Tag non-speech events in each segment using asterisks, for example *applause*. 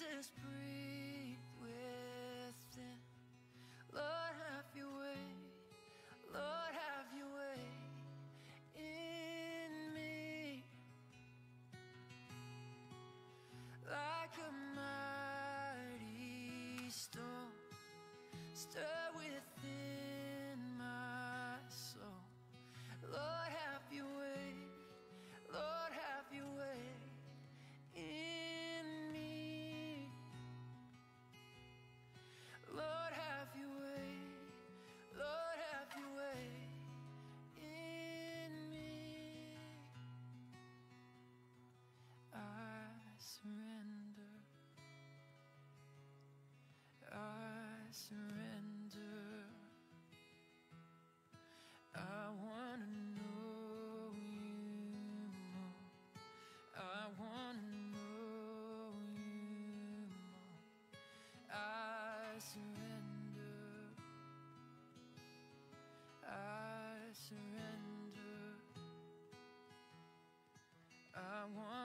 Jesus, breathe within. Lord, have your way. Lord, have your way in me. Like a mighty storm, stir with. want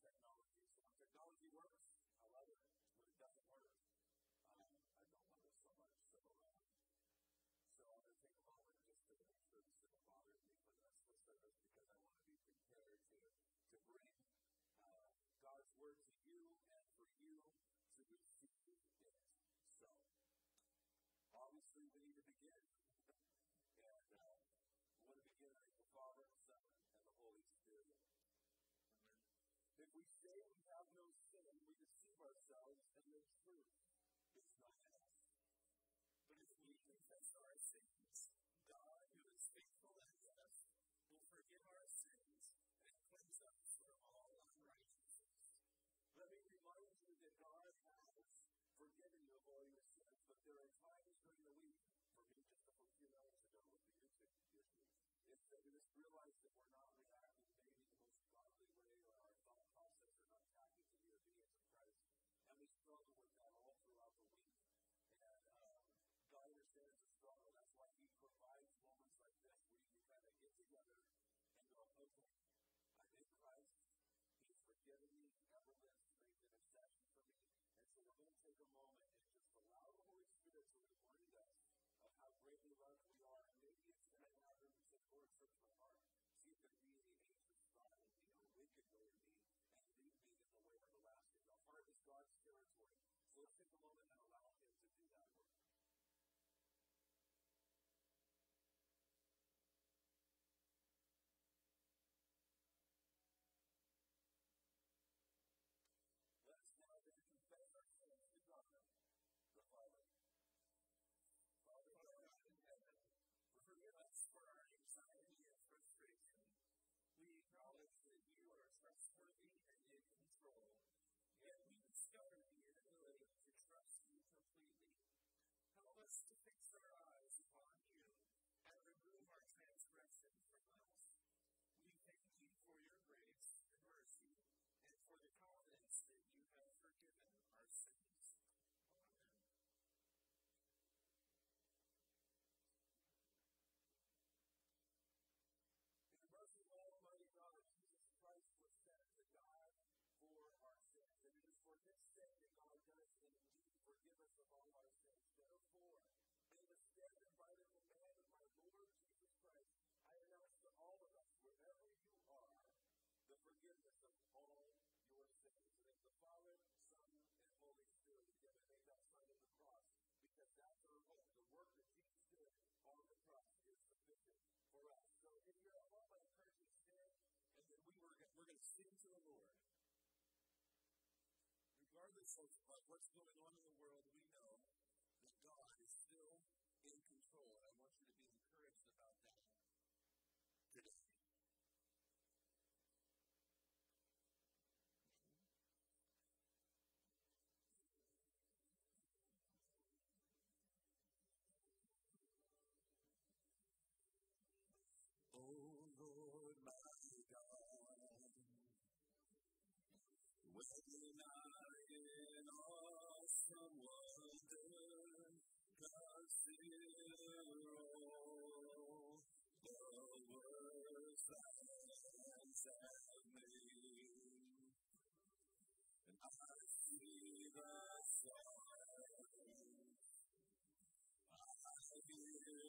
technology. So when technology works, I love it. When it doesn't work, um, I don't love it so much. So, uh, so I'm going to take a moment just to make sure this doesn't bother me for the rest of the service because I want to be prepared to, to bring uh, God's word to you and for you to receive it. So, obviously, we need to begin. and uh, we want to begin with the Father, Son, and the Holy Spirit. If we say we have no sin, we deceive ourselves, and the truth is not in us. But if we confess our sins, God, who is faithful and just, will forgive our sins and cleanse us from all unrighteousness. Let me remind you that God has forgiven you of all your sins, but there are times during the week, for me just a few minutes ago with the YouTube issue, is that we just realize that we're not reacting maybe the most godly way or our thought process are not tapping to the obedience of Christ. And we struggle with that all throughout the week. And um, God understands the struggle. That's why He provides moments like this where you kind of get together I'm in Christ. He's forgiven me. He never lives to make intercession for me. And so we're going to take a moment us to fix our eyes upon you and remove our transgression from us. We thank you for your grace and mercy and for the confidence that you have forgiven our sins. Amen. In the mercy of Almighty God, Jesus Christ was sent to die for our sins. And it is for this sin that God does indeed forgive us of all our sins. Of all your sins. And it's the Father, Son, and Holy Spirit and made that sign of the cross because that's our hope. The work that Jesus did on the cross is sufficient for us. So if you're at home, I encourage you to stand, and then we were we're going to sing to the Lord. Regardless of, of what's going on in the When I in awesome wonder consider all the words thy hands have made, and I see thy I hear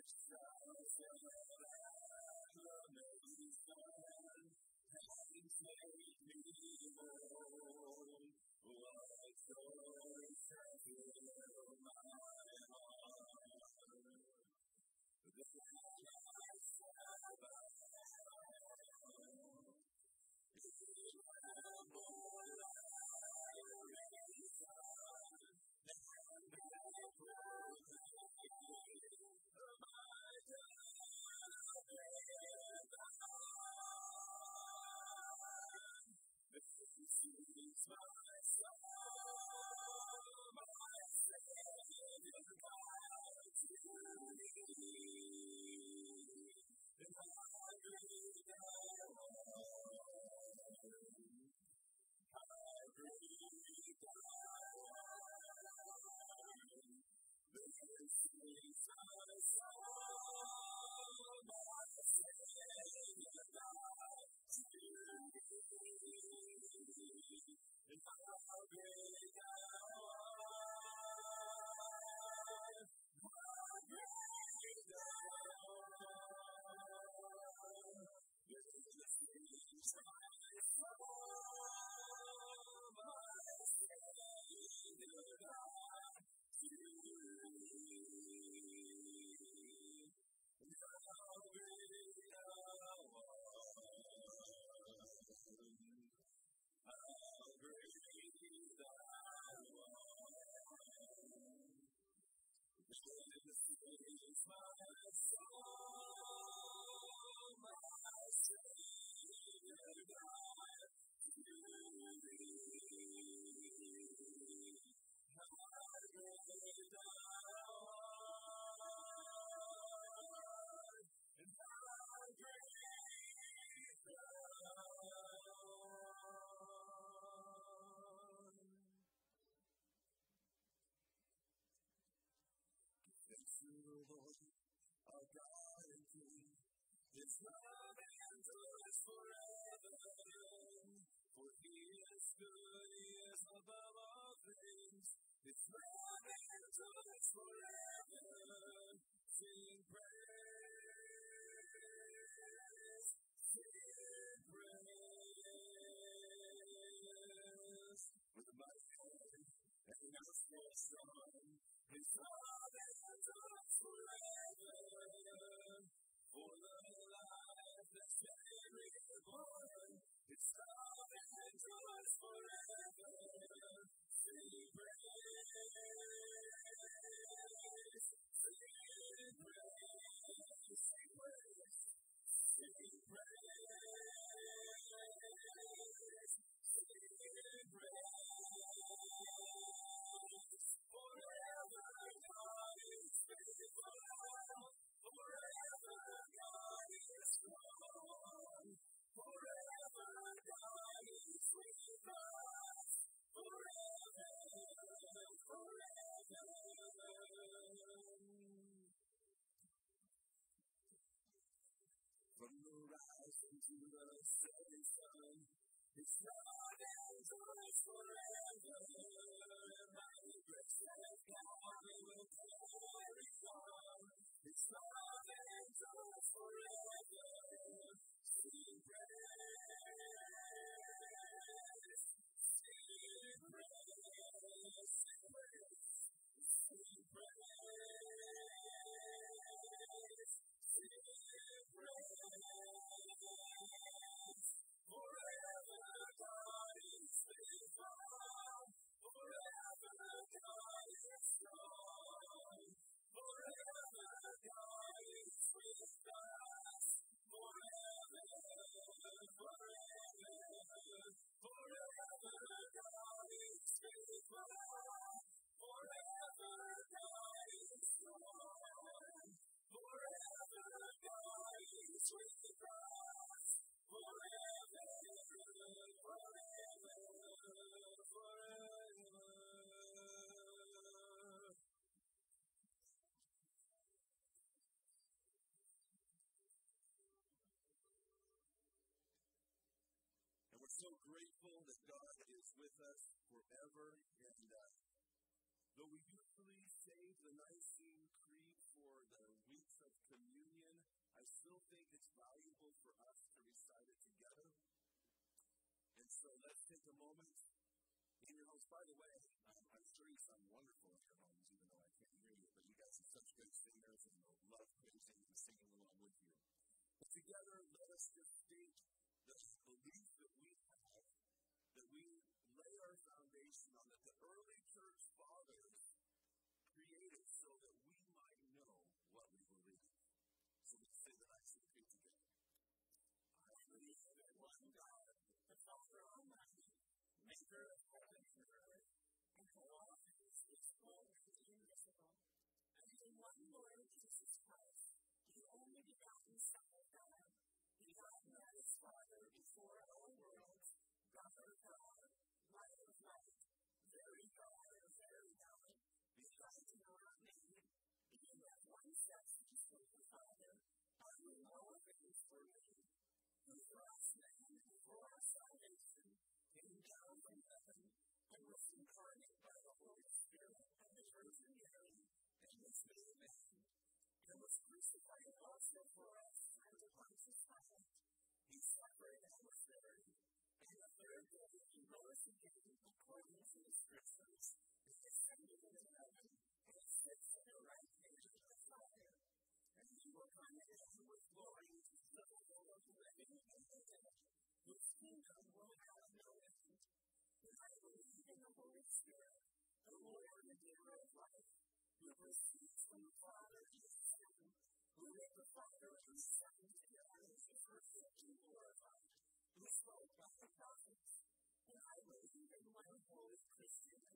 which the early church fathers created so that we might know what we believe. So let's say that I should be together. I believe in one God, the Father Almighty, maker of heaven and earth, and of all things visible and invisible, and in one Lord Jesus Christ, the only begotten Son of God, begotten of his Father before one substance with the Father, by whom all things were made, who for us men and for our salvation came down from heaven and was incarnate by the Holy Spirit of the Virgin Mary and was made man, and was crucified also for us under Pontius Pilate. He suffered and was buried, and the third day he rose again according to the Scriptures, is descended into heaven, and sits glory so those who have any interest will see them will have no end. When I believe in the Holy Spirit, the Lord and the giver of life, who proceeds from the Father to the Son, who made the Father and the Son together as the perfect and glorified, who spoke by the prophets. When I believe in one holy Christian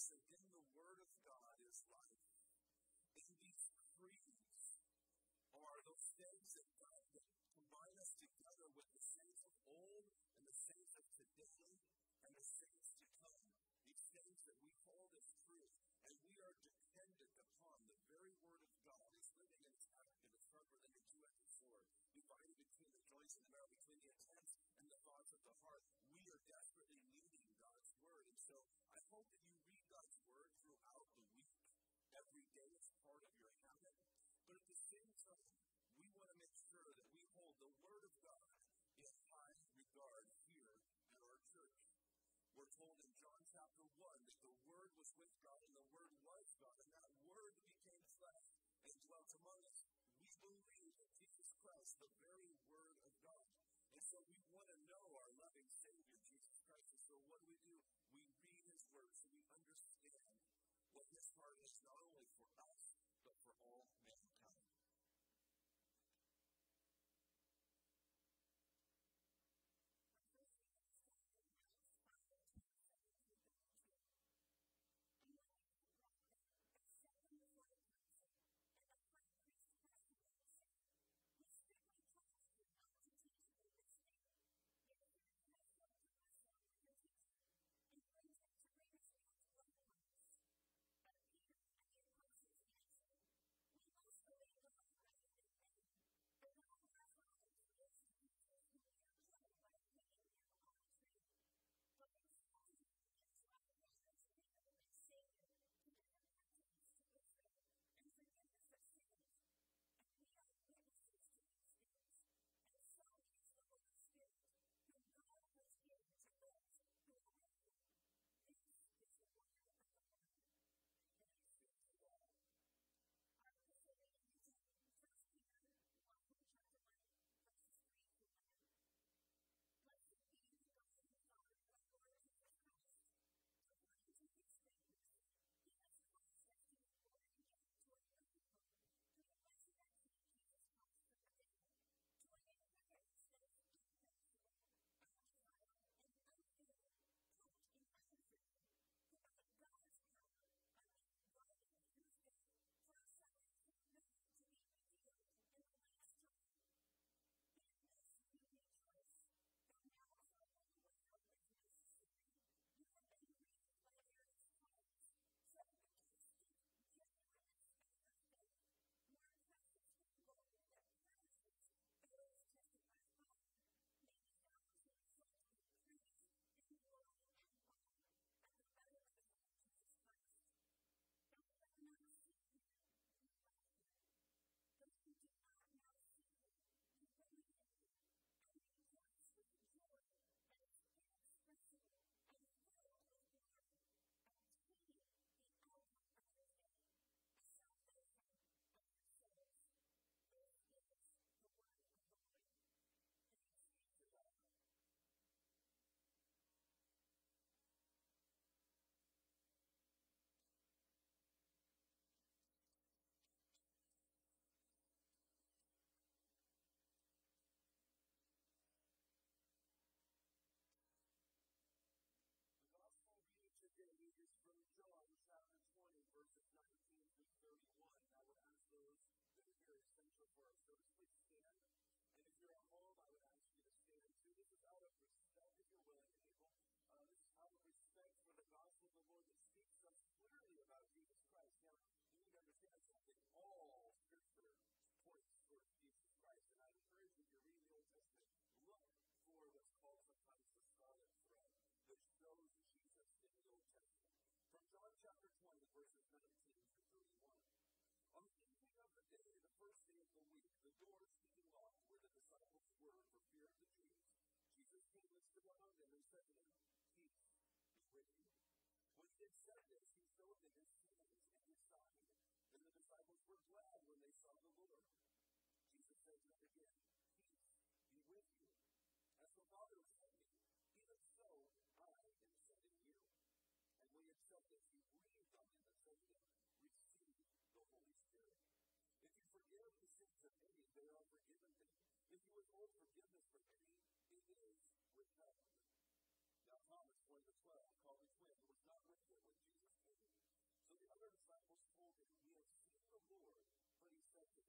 reading? Listen, in the Word of God is life. In these creeds are those things that God that combine us together with the saints of old and the saints of today and the saints to come. These things that we hold as truth, and we are dependent upon the very Word of God. is living and active. It's sharper than a two-edged sword, dividing between the joints and the marrow, between the intents and the thoughts of the heart. Told in John chapter 1 that the Word was with God and the Word was God, and that Word became flesh and dwelt among us. We believe in Jesus Christ, the very Word of God. And so we want to know our loving Savior, Jesus Christ. And so what do we do? We read His Word so we understand what His heart is not only chapter 20, verses 19 to 31. On the evening of the day, the first day of the week, the doors being locked where the disciples were for fear of the Jews, Jesus came and stood among them and said to them, Peace be with you. When he had said this, he showed them his hands and his side. Then the disciples were glad when they saw the Lord. Jesus said to them again, Peace be with you. As the Father me, even so I am sending you. And when he had said this, he breathed on them and said to them, Receive the Holy Spirit. If you forgive the sins of any, they are forgiven them. If you withhold forgiveness from any, it is withheld. Now Thomas, one of the twelve, called the twin, was not with them when Jesus came. So the other disciples told him, We have seen the Lord. But he said to them,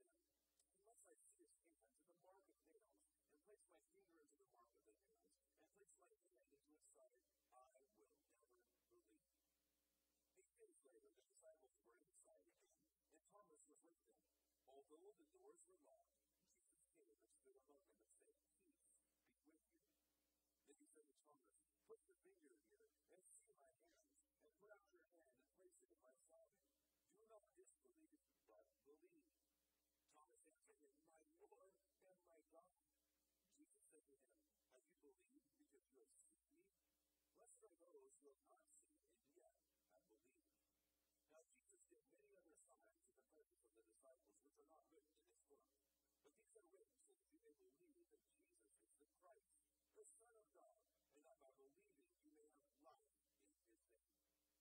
Unless I see his hands in the mark of nails, and place my finger into the mark of the nails, and place my hand into his side, I will never believe. Eight days later, the disciples were inside again, and Thomas was with them. Although the doors were locked, Jesus came and stood among them and said, Peace be with you. Then he said to Thomas, Put your finger here and see my hands, and put out your hand and place it in my side. Do not disbelieve, but believe. Thomas answered him, My Lord and my God. Jesus said to him, Have you believed because you have seen me? Blessed are those who have not seen and yet have believed. Now Jesus did many other signs in the presence of the disciples, which are not written in this book. But these are written so that you may believe that Jesus is the Christ, the Son of God, and that by believing you may have life in his name.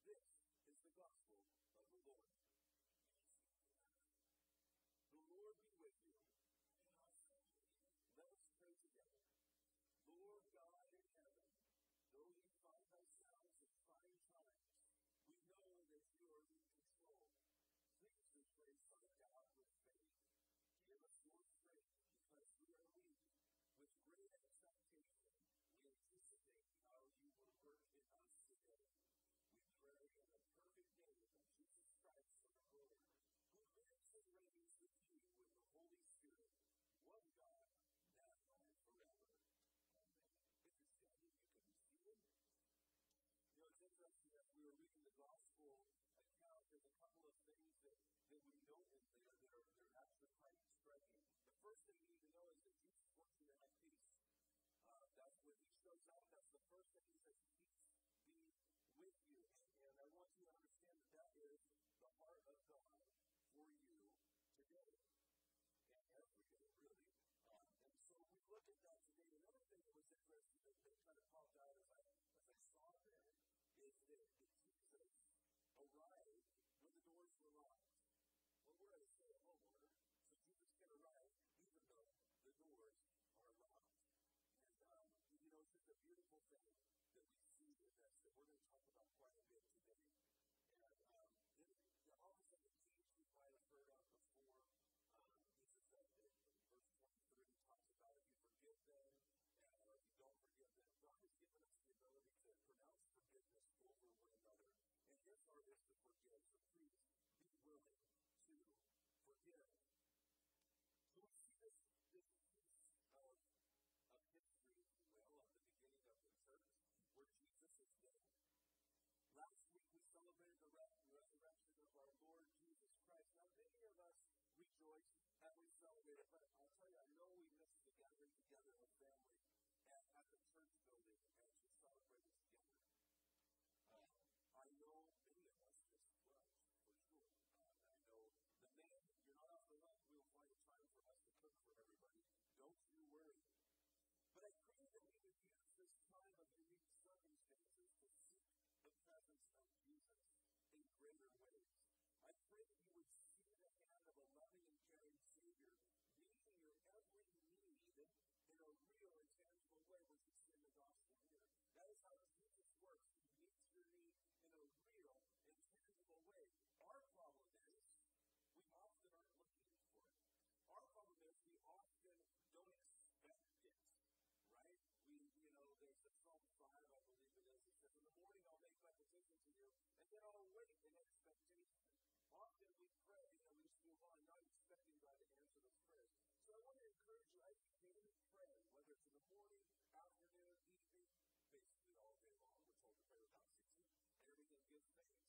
This is the gospel of the Lord. The Lord be with you. Let us pray together. Lord God in heaven, though we find ourselves in trying times, we know that you are in control. Please replace our doubt with faith. Give us your strength because we are weak. With great expectation, we anticipate how you will work in us today. We pray in the perfect name of Jesus Christ our Lord, who lives and reigns with you in the Holy Spirit, one God, now and forever. Amen. If you're standing, you can be seated. You know, it's interesting as we were reading the gospel account, there's a couple of things that, that we note in there that are, that are actually quite striking. The first thing you need to know is that Jesus wants you to have peace. Uh, that's when he shows up, that's the first thing he says, peace be with you. And, I want you to understand that that is the heart of God for you today and every day, really. Um, and so we look at that today. Another thing that was interesting that, that kind of popped out as I, that Jesus arrived when the doors were locked. Well, we're at a stay at home order, so Jesus can arrive even though the doors are locked. And, um, you know, it's just a beautiful thing that we see in this that we're going to talk about quite a bit today. And um, it, you know, all of a sudden, Jesus we might have heard of before. Um, Jesus said that in verse 23 talks about if you forgive them and, or if you don't forgive them. God has given us the ability to pronounce forgiveness over one another. His is to forgive. So please be willing to forgive. So we see this, this piece of, of history, if you will, of the beginning of the church, where Jesus is dead. Last week make to you, and then I'll wait in expectation. Often we pray and we just move on, not expecting God to answer those prayers. So I want to encourage you, I think daily pray, whether it's in the morning, afternoon, evening, basically all day long. We're told to pray without ceasing. And everything give thanks.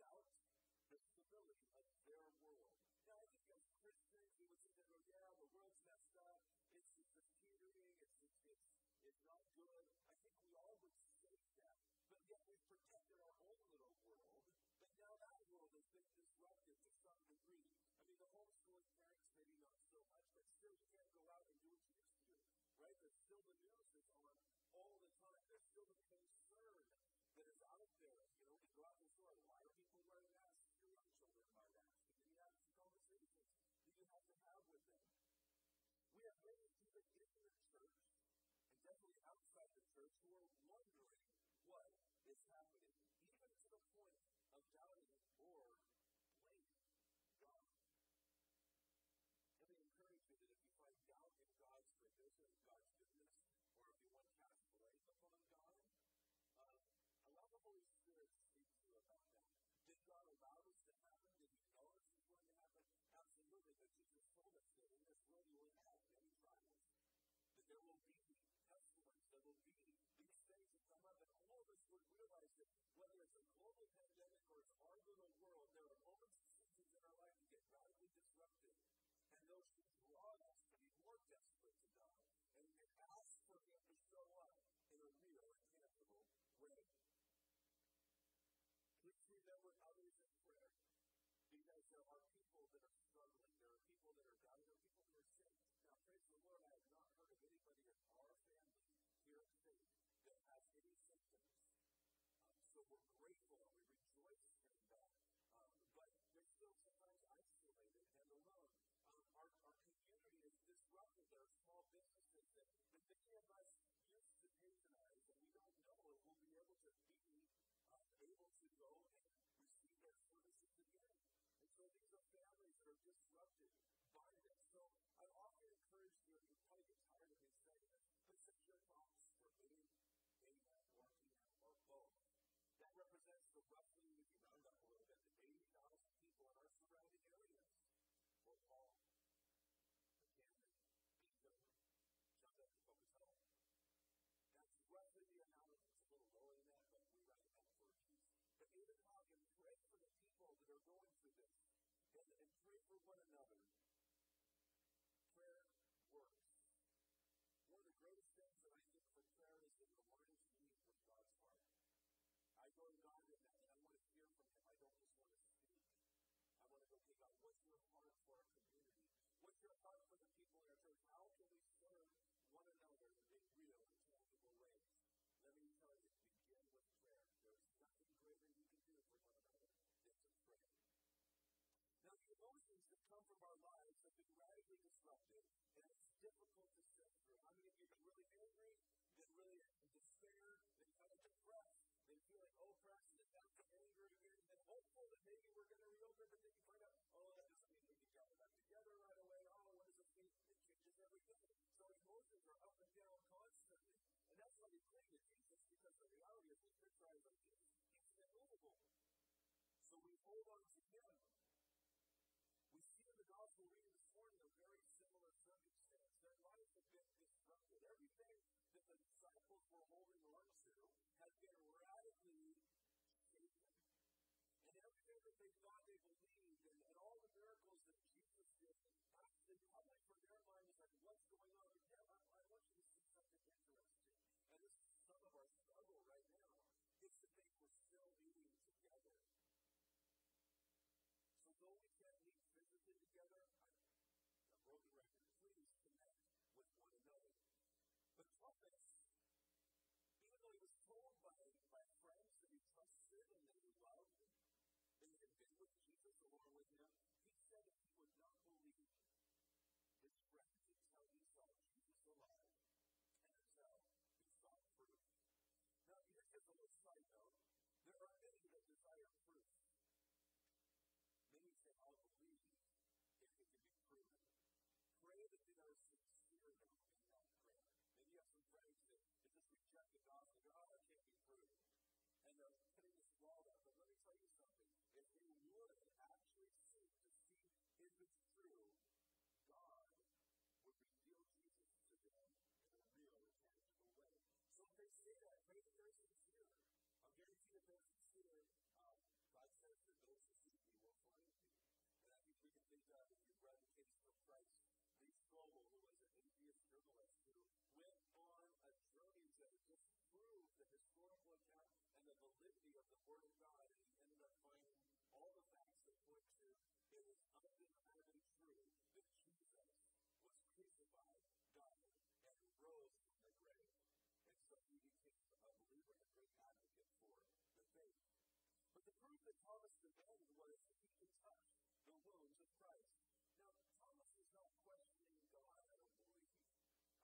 Doubt the stability of their world. Now, I think as Christians, we would there and go, yeah, the world's messed up. It's just teetering. It's, it's, it's, it's not good. I think we all would say that. But yet we've protected our own little world. But now that world has been disrupted to some degree. I mean, the homeschooling parents, maybe not so much, but still you can't go out and do what you used to do. Right? There's still the news that's on all the time. There's still the concern that is out there. You know, you go out the store, why Many even in the church, and definitely outside the church, who are wondering what is happening, even to the point of doubting or blaming God. Let me encourage you that if you find doubt in God's provision, God's goodness, or if you want to cast blame upon God, uh, allow the Holy Spirit to speak to you about that. Did God allow this to happen? Did He know this was going to happen? Absolutely, but Jesus told us that in this world you will have many trials. That there will be pestilence, there will be these things that come up, and all of us would realize that whether it's a global pandemic or it's our little world, there are moments and seasons in our life that get radically disrupted. And those who draw us to be more desperate to God and ask for Him to show up in a real and tangible way. Please remember others in prayer. Because there are people that are struggling. There are people that are doubting. There are people who are sick. Now, praise the Lord, I have not heard of anybody in our family here at Faith that has any symptoms. Um, so we're grateful and we rejoice in that. Um, but they're still sometimes isolated and alone. Um, our, our community is disrupted. There are small businesses that, that many of us used to patronize, and we don't know if we'll be able to be uh, able to go and receive their services again. And so these are families that are disrupted by this. So roughly, if you round up a little bit, the 80,000 people in our surrounding areas. Fort Hall, McCammon, Bingham, John F. Focus Health. That's roughly the amount of it's a little lower than that, but we round up for a piece. But talk and pray for the people that are going through this. And, and pray for one another. Prayer works. One of the greatest things that I think for prayer is it reminds me of God's heart. I go to God and I want to hear from Him. I don't just want to speak. I want to go, okay, God, what's your heart for our community? What's your heart for the people in our church? How can we serve one another in real and tangible ways? Let me tell you, begin with prayer. There's nothing greater you can do for one another than to pray. Now, the emotions that come from our lives have been radically disrupted, and it's difficult to sift through. How many of you get really angry, get really despair, then kind of depressed, then feeling oppressed, oh, and down to anger again, and hopeful that maybe we're going to emotions are up and down constantly. And that's why we cling to Jesus, because the reality is we criticize on Jesus. He's immovable. So we hold on to Him. We see in the gospel reading this morning a very similar circumstance. Their lives have been disrupted. Everything that the disciples were holding on to has been radically shaken. And everything that they thought they believed and, and all the miracles that Jesus did, actually probably for their mind is like, what's going on? But yeah, I, I want you to see something interesting. And this is some of our struggle right now. It's the thing we're still meeting together. So though we can't meet physically together, a broken record, please connect with one another. But Thomas, even though he was told by, by friends that he trusted and that he loved, and he had been Jesus with him, he said that he would not believe his friends until he saw Jesus alive and until he saw proof. Now, here's just a little side note. There are many that desire proof. Many say, I'll believe if it can be proven. Pray that they are sincere in that prayer. Maybe you have some friends that, that just reject the gospel. Go, oh, that can't be account and the validity of the Word of God, and he ended up finding all the facts that point to it was undeniably true that Jesus was crucified, died, and rose from the grave. And so he became a believer and a great advocate for the faith. But the proof that Thomas demanded was that he could touch the wounds of Christ. Now, Thomas was not questioning God, I don't believe.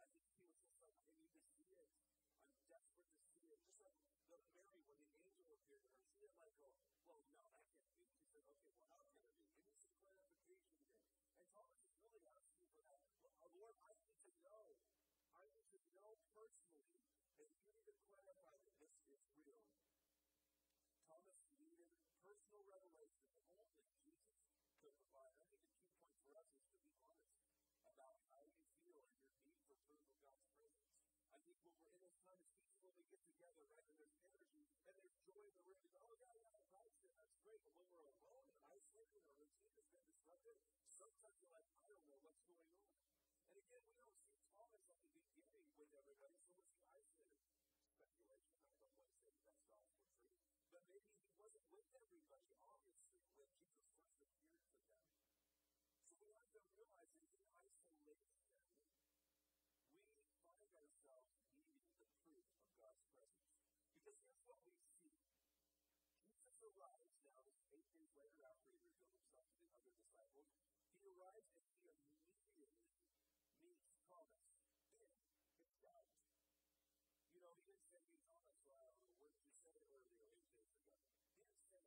I think he was just like, I need to see it. I'm desperate to see it. Just like the Mary, when the angel appeared to her, she didn't like go, well, no, that can't be. She said, okay, well, how can it be? Give me some clarification here. And Thomas is really asking for that. Well, Lord, I need to know. I need to know personally, and you need to clarify that this is real. Thomas needed personal revelation that only Jesus could provide. I think a key point for us is to be honest about how you feel and your need for proof of God's presence. I think when we're in this time, we get together, right, and there's energy and there's joy in the room, oh, yeah, yeah, here, that's great. But when we're alone and isolated, our routine has been disrupted, sometimes you're like, I don't know what's going on. And again, we don't see Thomas at the beginning with everybody, so was he isolated? Speculation, I don't want to say that's gospel truth. But maybe he wasn't with everybody, obviously, when Jesus first appeared to them. So we have to realize that in isolation, we find ourselves needing the proof of God's presence. Because here's what we see. Jesus arrives now, eight days later after he revealed himself to the other disciples. He arrives and he immediately meets Thomas. Then, it's doubt. You know, he didn't say, hey, Thomas, uh, what did you say earlier, eight days ago? He didn't say that.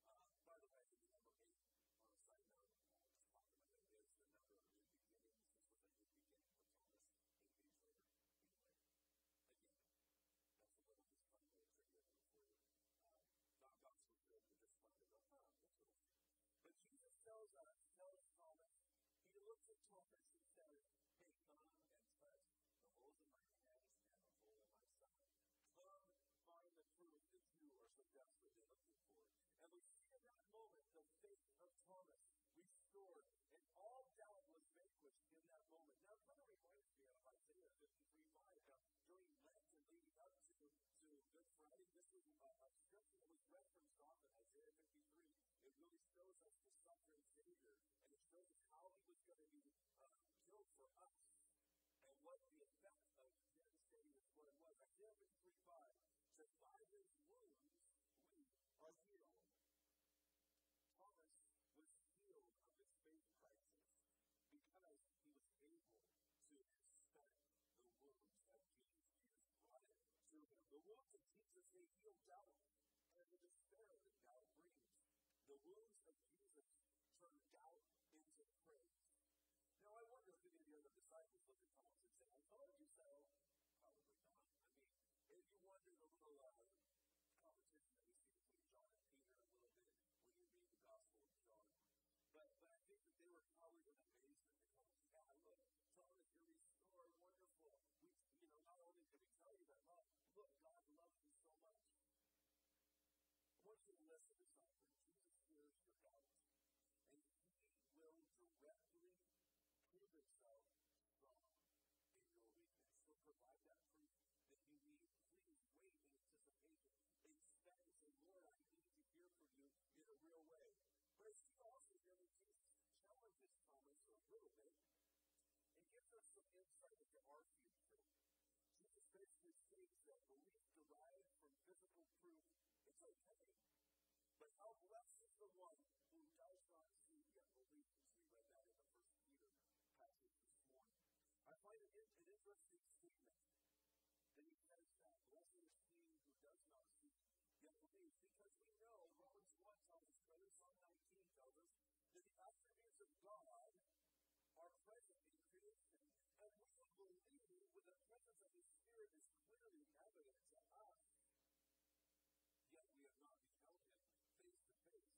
Uh, by the way, the number eight, on a side note, uh, just popped in my head, is the number of new beginnings. This was a new beginning for Thomas eight days later. Anyway, again, that's a little just fun little trivia there for you. Uh, not gospel good, but just fun to go, huh, interesting. But Jesus tells us, tells Thomas, he looks at Thomas and says, hey, come and touch the holes in my hands and the hole in my side. Come find the proof that you are so desperately looking for. And we see in that moment the faith of Thomas restored, and all doubt was vanquished in that moment. Now, it kind of reminds me of Isaiah 53 5. Now, during Lent and leading up to, to Good Friday, this was a, a scripture that was referenced often, Isaiah 53. It really shows us the suffering Savior, and it shows us how he was going to be uh, killed for us and what the effect of devastating is what it was. Isaiah 53 5 says, By his wounds we are healed. Thomas was healed of his faith crisis because he was able to inspect the wounds of Jesus. Jesus brought it to him. The wounds of Jesus, they heal doubt and the despair that doubt brings. The wounds of Jesus turn doubt into praise. Now, I wonder if any of the other disciples looked at Thomas and said, I told you so. Probably not. I mean, if you wonder the little uh, competition that we see between John and Peter a little bit when you read the Gospel of John. But, but I think that they were probably in amazement To listen. Jesus hears your doubts, and He will directly prove Himself strong in your weakness. He'll provide that proof that you need. Please wait in anticipation. To say, Lord, I need to hear from you in a real way. But I see also here that Jesus challenges Thomas a little bit and gives us some insight into our future. Jesus basically states that belief derived from physical proof, it's okay. But how blessed is the one who does not see yet believes. We read that in the first Peter passage this morning. I find it an interesting statement that he says that. Blessed is he who does not see yet believes, because we know Romans 1 tells us, better, Psalm 19 tells us, that the attributes of God are present in creation. And we believe when the presence of the Spirit is clearly evident us, yet we have not beheld him face to face.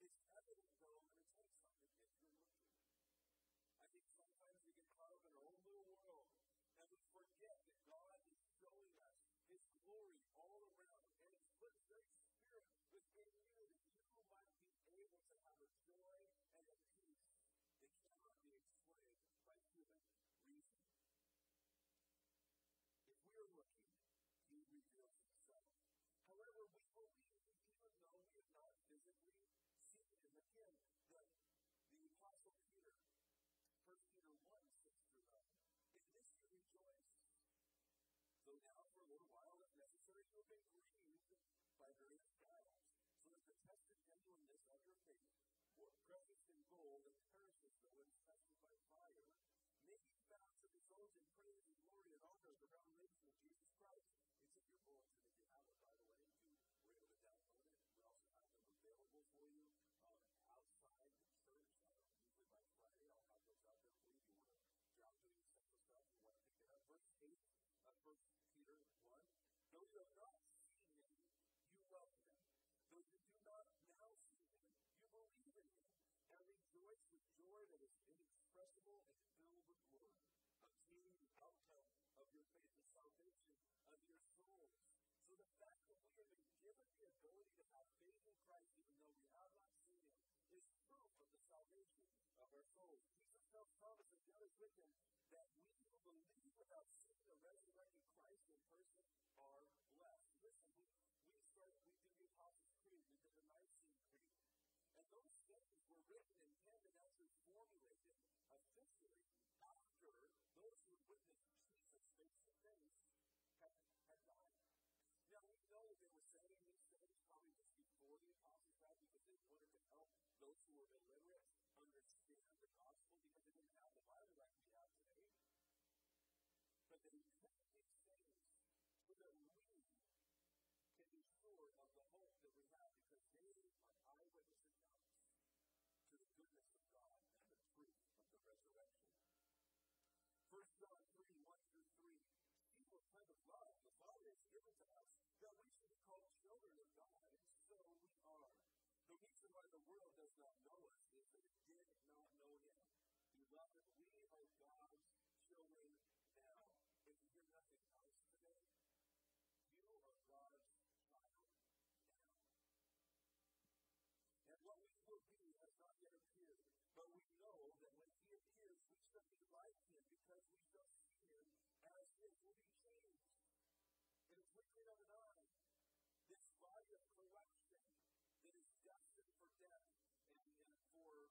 It's evident, though, and it takes something if you're looking. I think sometimes we get caught up in our own little world and we forget that God is showing us His glory all around and His put His very Spirit within you that you might be able to have a joy and a peace that cannot be explained by human reason. If we are looking, He reveals now for a little while, if necessary, you have been grieved by various trials, so that the tested genuineness of your faith, more precious than gold that perishes though it is tested by fire, may be found to result in praise and glory of the revelation of Jesus Christ. It's in your bulletin if you have it, by the way, you were able to download it. We also have them available for you um, outside the church. Uh, usually by Friday, I'll have those out there for you if you want to doing essential stuff and want to pick it up. Verse 8 of 1 Peter 1. Though you have not seen him, you love him. Though you do not now see him, you believe in him and rejoice with joy that is inexpressible and filled with glory, obtaining the outcome of your faith, the salvation of your souls. So the fact that we have been given the ability to have faith in Christ, even though we have not seen him, is proof of the salvation of our souls. Jesus tells Thomas and the others with him that we who believe without seeing the resurrected Christ in person are blessed. Listen, we, we started, we did the Apostles' Creed, we did the Nicene Creed. And those things were written and penned and actually formulated officially after those who had witnessed Jesus face to face had, had died. We know they were saying these things probably just before the apostles died because they wanted to help those who were illiterate understand the gospel because they didn't have the Bible like we have today. But they penned these things so that we can be sure of the hope that we have because they are eyewitness accounts to the goodness of God and the truth of the resurrection. 1 John does not know us is that it did not know Him. Beloved, we are God's children now. If you hear nothing else today, you are God's child now. And what we will be has not yet appeared, but we know that when He appears, we shall be like Him because we shall see Him as He is. We'll be changed in a twinkling of an eye. This body of corruption that is destined for death and, and for,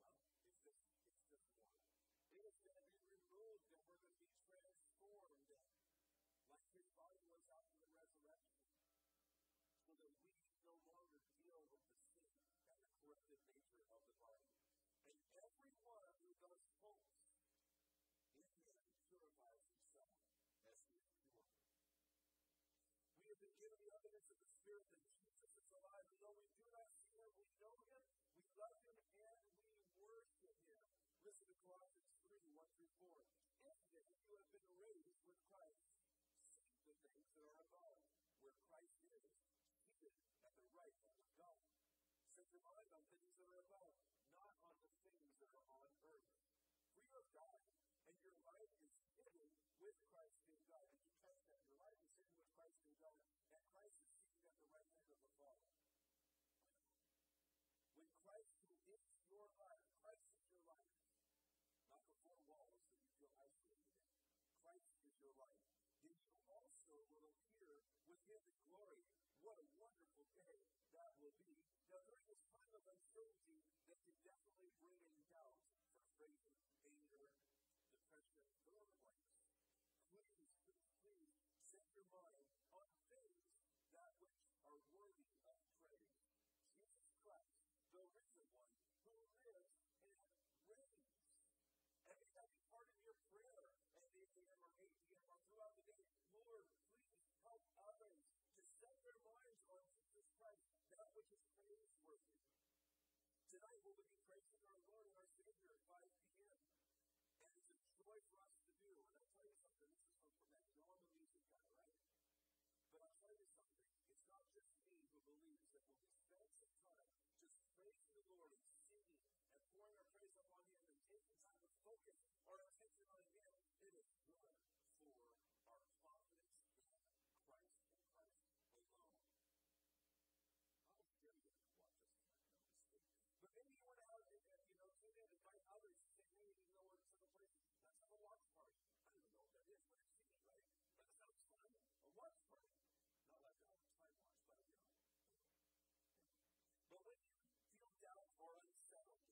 well, it's just, it's just one. It is going to be removed and we're going to be transformed like his body was after the resurrection, so that we no longer deal with the sin and the corrupted nature of the body. And everyone who does both in him purifies himself as he is pure. We have been given the evidence of the Spirit that Jesus is alive. And though we do not see him, we know him, we love him, and we worship him. Listen to Colossians 3 1 through 4. If then you have been raised with Christ, seek the things that are above, where Christ is, Died, and your life is hidden with Christ in God. Did you catch that? Your life is hidden with Christ in God, and Christ is seated at the right hand of the Father. When Christ, who is your life, Christ is your life, not the four walls that you feel isolated in. Christ is your life then you also will appear with him in glory. What a wonderful day that will be. Now, during this time of uncertainty, that can definitely bring in doubt, frustration, anger, depression, fill in the blanks. Please, please, please set your mind But when you feel down or unsettled,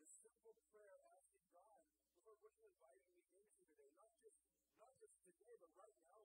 the simple prayer asking God, Lord, what are you inviting me into today? Not just not just today, but right now.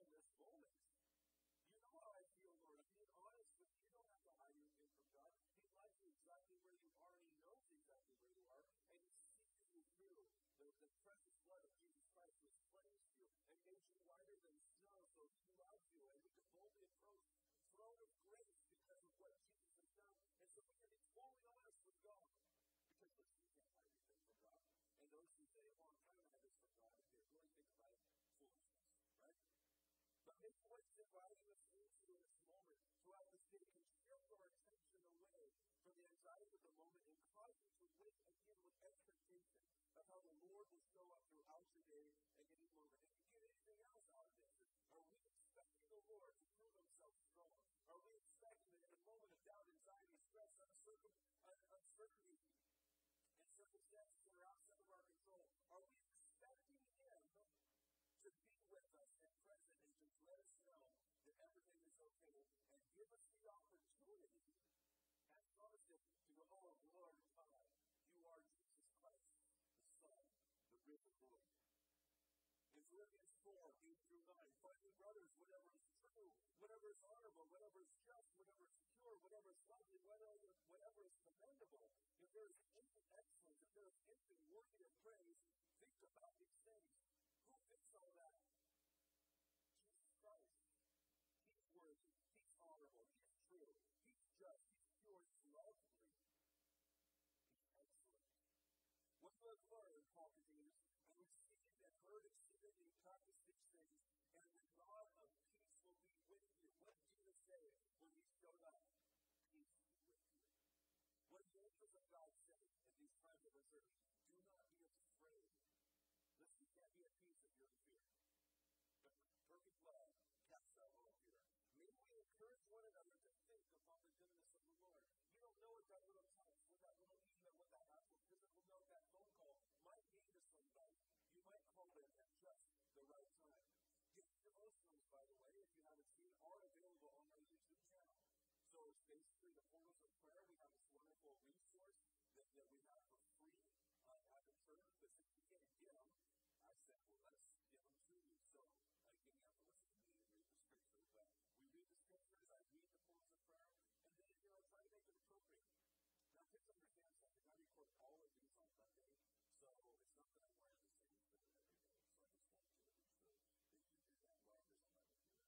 Maybe what he's inviting us into in this moment throughout this day can shift our attention away from the anxiety of the moment and cause you to wait again with expectation of how the Lord will show up throughout your day and any moment. If you get anything else out of this, are we expecting the Lord to prove himself strong? Are we expecting that in a moment of doubt, anxiety, stress, uncertainty, and circumstances that are outside of okay and give us the opportunity as Joseph to go, oh, Lord God, you are Jesus Christ, the Son, the risen Lord. In Philippians 4, 8 through 9, finally, brothers, whatever is true, whatever is honorable, whatever is just, whatever is pure, whatever is lovely, whatever, whatever is commendable, if there is any excellence, if there is anything worthy of praise, think about these things. Who thinks all that? Jesus Christ. He's worthy, he's honorable, he's true, he's just, he's pure, he's lovely, he's excellent. Have learned, Paul continues, and received and heard exceedingly practice these things, and the God of peace will be with you. What did Jesus say when he showed up? Peace be with you. What the angels of God say in these times of uncertainty? Do not be afraid. Listen, you can't be at peace if you're in fear. But perfect love casts out all fear. May we encourage one another to think upon the goodness of the Lord. You don't know what that little uh, at the church. But since you can't get them, I said, well, let's give them to you. So uh, you have to listen to me and read the scriptures. But we read the scriptures, I read the portals of prayer, and then, you know, try to make it appropriate. Now, kids understand something. I record all of these on Sunday, so it's not that I wear the same thing every day. So I just want you to be sure that you do that well, because I'm not going to do that.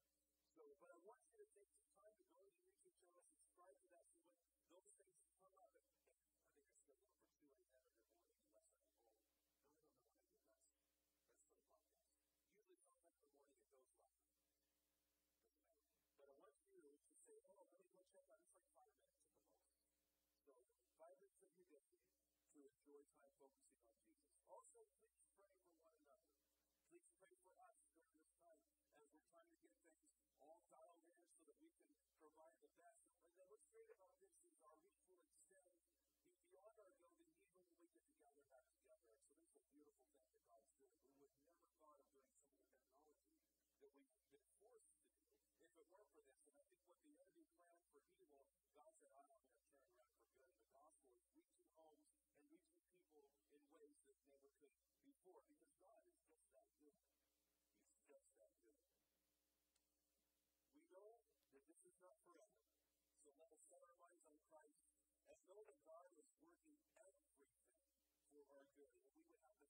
So, but I want you to take some time to go to the YouTube channel, subscribe to that, so when those things come up, and I think I scheduled for 2 a.m. every morning unless I'm home. No, I don't know when I do that. That's for the podcast. Usually sometime in the morning it goes live. Doesn't matter. But I want you to say, oh, let me go check out. It's like five minutes at the most. So five minutes of your day enjoy time focusing on Jesus. Also, please pray for one another. Please pray for us during this time as we're trying to get things all dialed in so that we can provide the best. And then what's great about this is our reach will extend beyond our building even when we get together back together. So this is a beautiful thing that God's doing. We would never thought of doing some of the technology that we've been forced to do if it weren't for this. And I think what the enemy planned for evil, God said, I'm going to turn around for good. The gospel is reaching homes and reaching people in ways that never could before because God is just that good. He's just that good. We know that this is not forever. So let us set our minds on Christ and know that God is working everything for our good. And we would have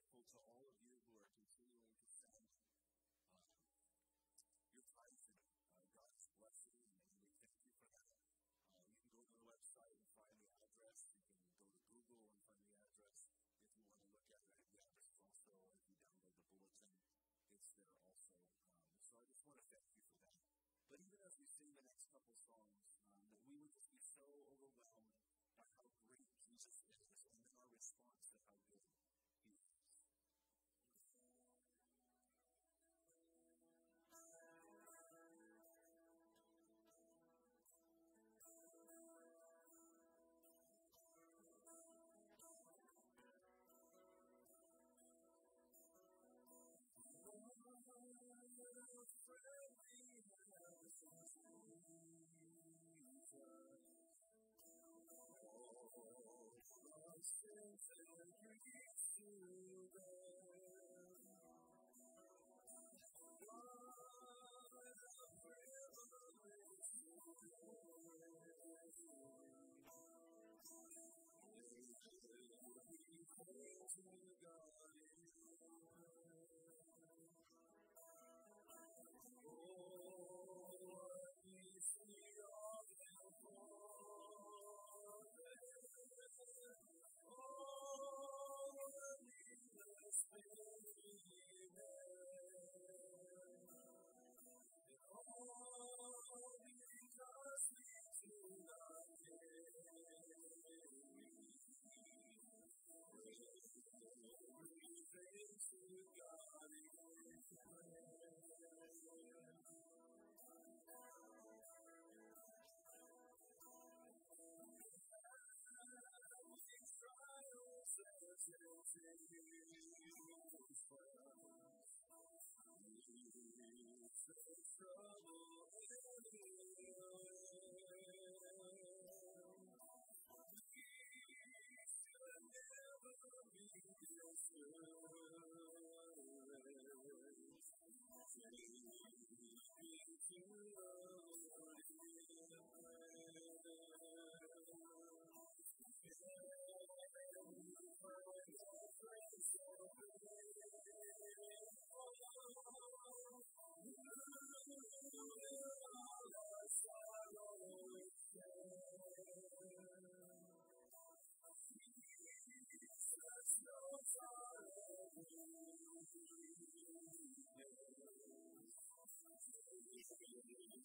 grateful to all of you who are continuing to send um, your time today. Uh, God's blessing, and we thank you for that. Uh, you can go to the website and find the address. You can go to Google and find the address if you want to look at it. The address also, if you download the bulletin, it's there also. Um, so I just want to thank you for that. But even as we sing the next couple songs, um, that we would just be so overwhelmed by how great Jesus Thank you.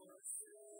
Christ,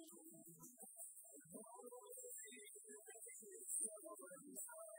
think *laughs* that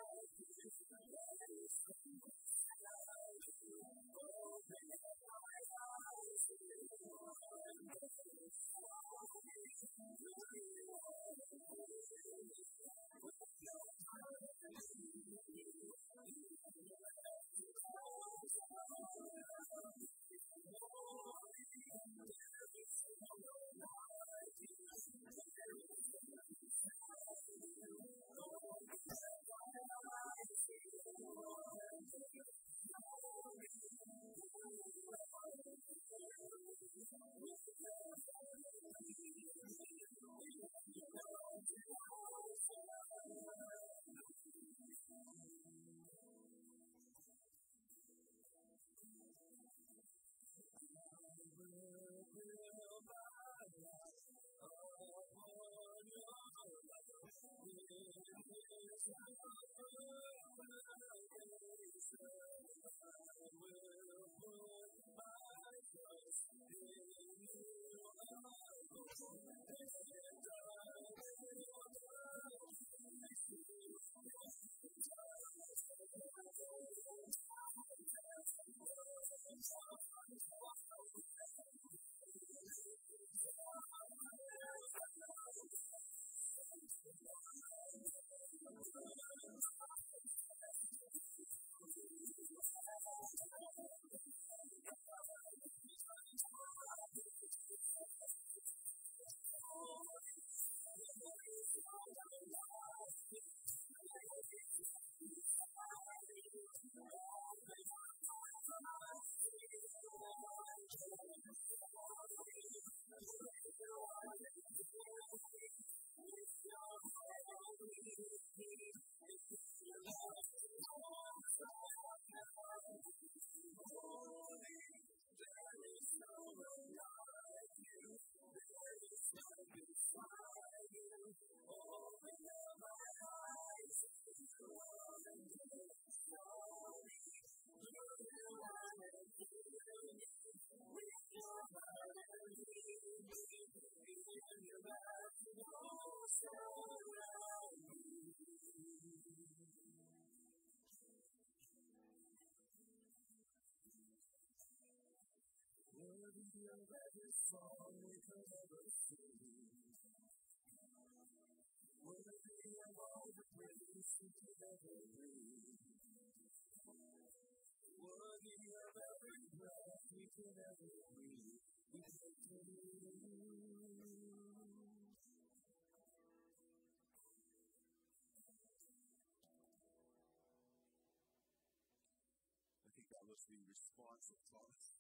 was the response of Thomas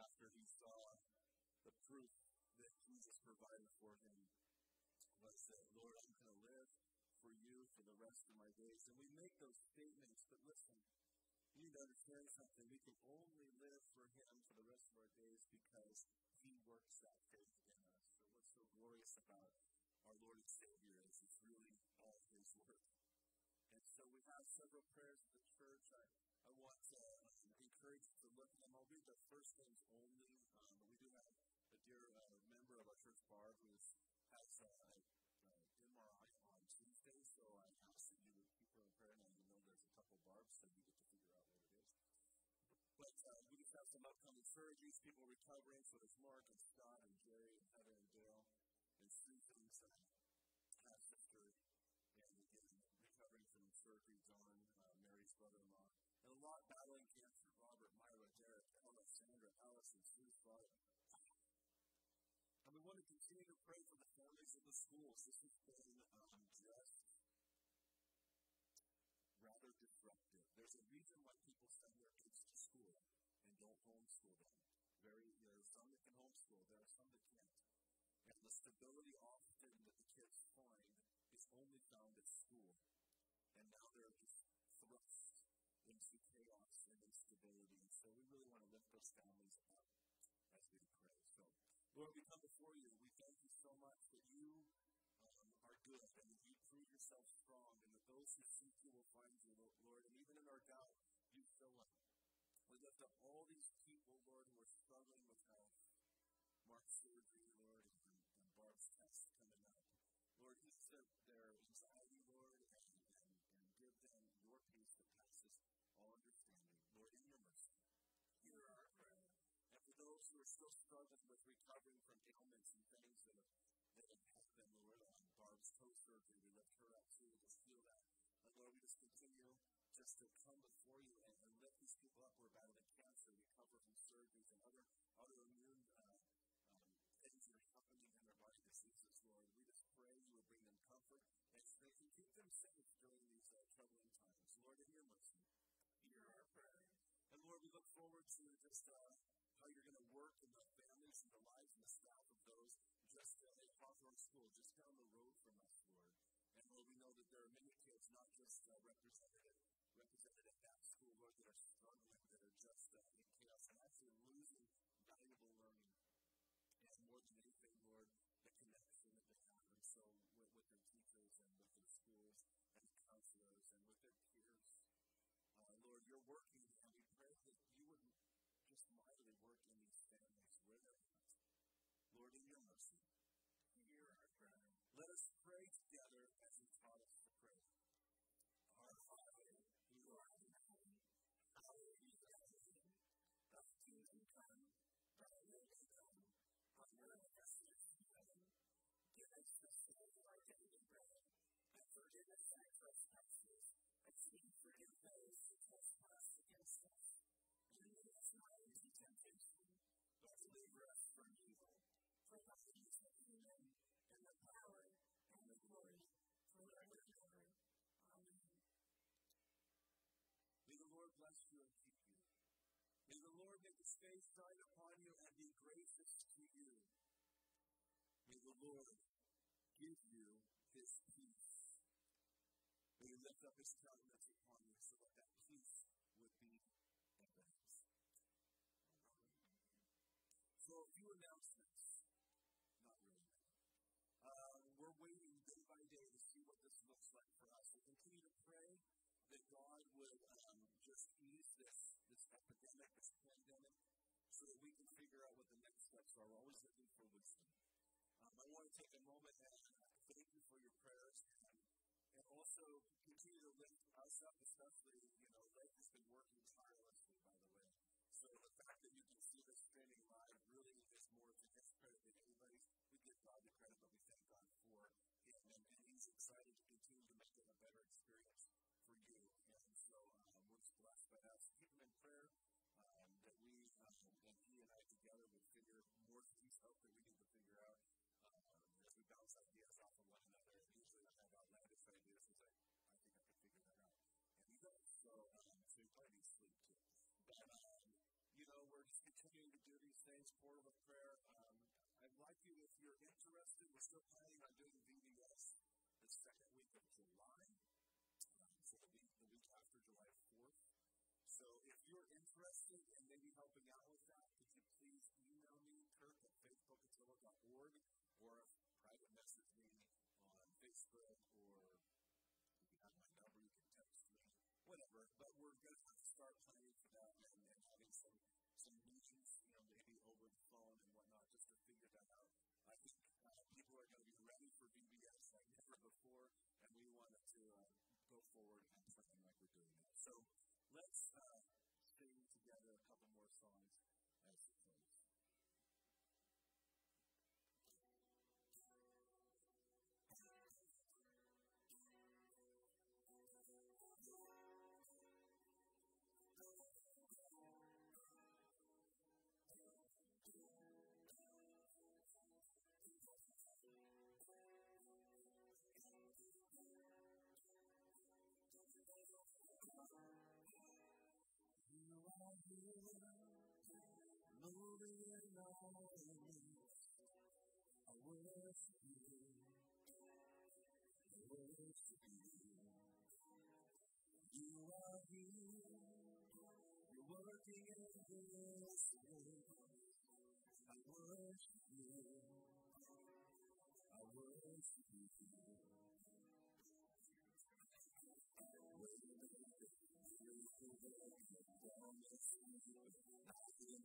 after he saw the proof that Jesus provided for him was that, Lord, I'm going to live for you for the rest of my days. And we make those statements, but listen, you need to understand something. We can only live for him for the rest of our days because he works that faith in us. So what's so glorious about our Lord and Savior is it's really all his work. And so we have several prayers at the church. I, I want to encourage you to look at them. I'll read the first names only, um, but we do have a dear uh, member of our church, Barb, who has uh, uh, MRI on Tuesday, so I ask that you would keep her in prayer. Now you know there's a couple Barbs, so you get to figure out what it is. But uh, we just have some upcoming surgeries, people recovering. So there's Mark and Scott and Jerry and Heather and Dale and Susan's uh, sister and again recovering from surgery, John, uh, Mary's brother-in-law, and a lot battling cancer. Robert, Myra, Derek, Ella, Sandra, Allison, Sue, Father. And we want to continue to pray for the families of the schools. This has been um, just rather disruptive. There's a reason why people send their kids to school and don't homeschool them. Very, there are some that can homeschool, there are some that can't. And the stability often that the kids find is only found at school. And now they're just thrust into chaos and instability. So we really want to lift those families up as we pray. So, Lord, we come before you. Much that you um, are good and that you prove yourself strong and that those who seek you will find you, Lord. And even in our doubt, you fill up. We lift up all these people, Lord, who are struggling with health. Mark's surgery, Lord, and, and Barb's test coming up. Lord, ease their, their anxiety, Lord, and, and, and give them your peace that passes all understanding. Lord, in your mercy, hear our prayer. And for those who are still struggling with recovering from ailments and things that have, that have happened, Lord, on Barb's toe surgery, we lift her up too, just feel that. And Lord, we just continue just to come before you and, and lift these people up who are battling cancer, recover from surgeries and other autoimmune uh, um, things that are happening in their body diseases, Lord. We just pray you would bring them comfort and strength and keep them safe during these uh, troubling times. Lord, in your mercy, hear our prayer. And Lord, we look forward to just uh, how you're going to work in the families and the lives and the staff of those just at Hawthorne School, just down the road from us, Lord. And Lord, we know that there are many kids, not just uh, represented, represented at that school, Lord, that are struggling, that are just uh, in chaos and actually losing valuable learning. And more than anything, Lord, the connection that they have. And so with, with their teachers and with their schools and counselors and with their peers, uh, Lord, you're working, and we pray that you would just mightily work in these families where they're at. Lord, in your mercy, hear our prayer. Let us pray together as you taught us to pray. Our Father, who art in heaven, hallowed be thy name. Thy kingdom come, thy will be done, on earth as it is in heaven. Give us this day our daily bread, and forgive us our trespasses, as we forgive those who trespass Lord bless you and keep you. May the Lord make his face shine upon you and be gracious to you. May the Lord give you his peace. May he lift up his countenance upon you so that that peace would be evidence. So, a few announcements. Ease this, this epidemic, this pandemic, so that we can figure out what the next steps are. We're always looking for wisdom. Um, I want to take a moment and thank you for your prayers and, and also continue to lift us up, especially, figure more things out that we need to figure out um, as we bounce ideas off of one another. And usually I have outlandish ideas and say, I think I can figure that out. And he does. So, um, so he probably needs sleep too. But, um, you know, we're just continuing to do these things, portal of prayer. Um, I'd like you, if you're interested, we're still planning on doing VBS the second week of July. Um, so the week, the week after July 4th. So if you're interested in maybe helping out with that, faithpocatello.org, or private message me on Facebook, or if you have my number, you can text me, whatever. But we're going to start planning for that and, and having some some meetings, you know, maybe over the phone and whatnot, just to figure that out. I think uh, people are going to be ready for VBS like never before, and we wanted to uh, go forward and plan like we're doing that. So let's uh, sing together a couple more songs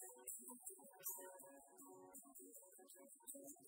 Thank you.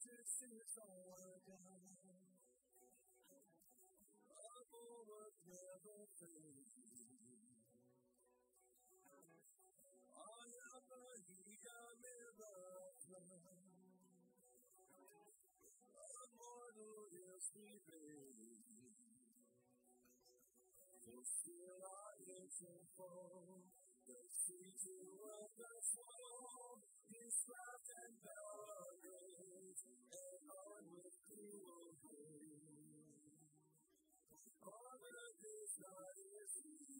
to see it's all done. I'm over everything. I have a young A mortal is sleeping. For still I listen for the sea to the soul. He's trapped and bound. Father, desires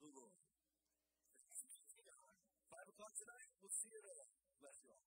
the Lord. Five o'clock tonight, we'll see you there. Bless you all.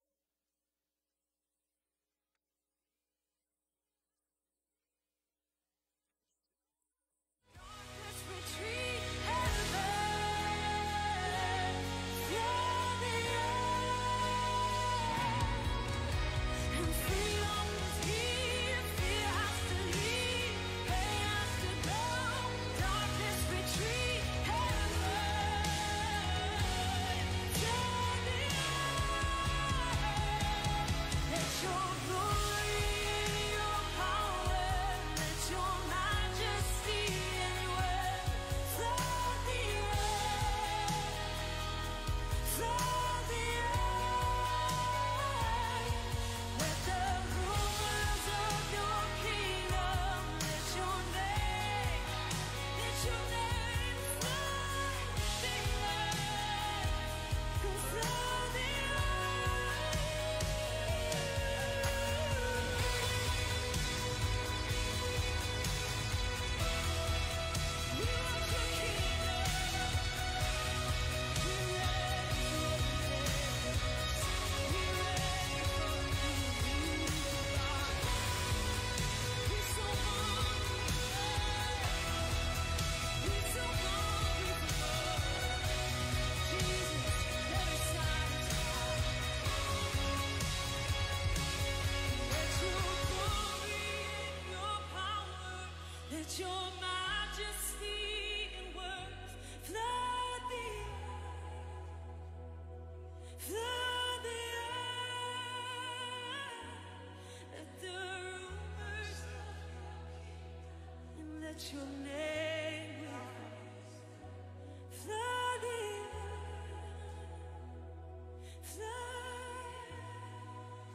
Let your name earth, flood.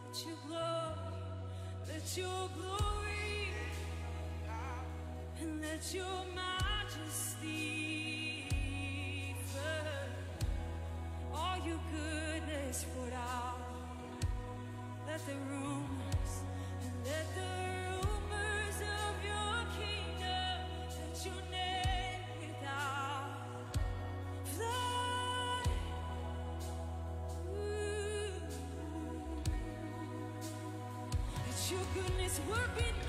Let your glory, let your glory and let your majesty flood all your goodness poured out. Let the rumors and let the your goodness would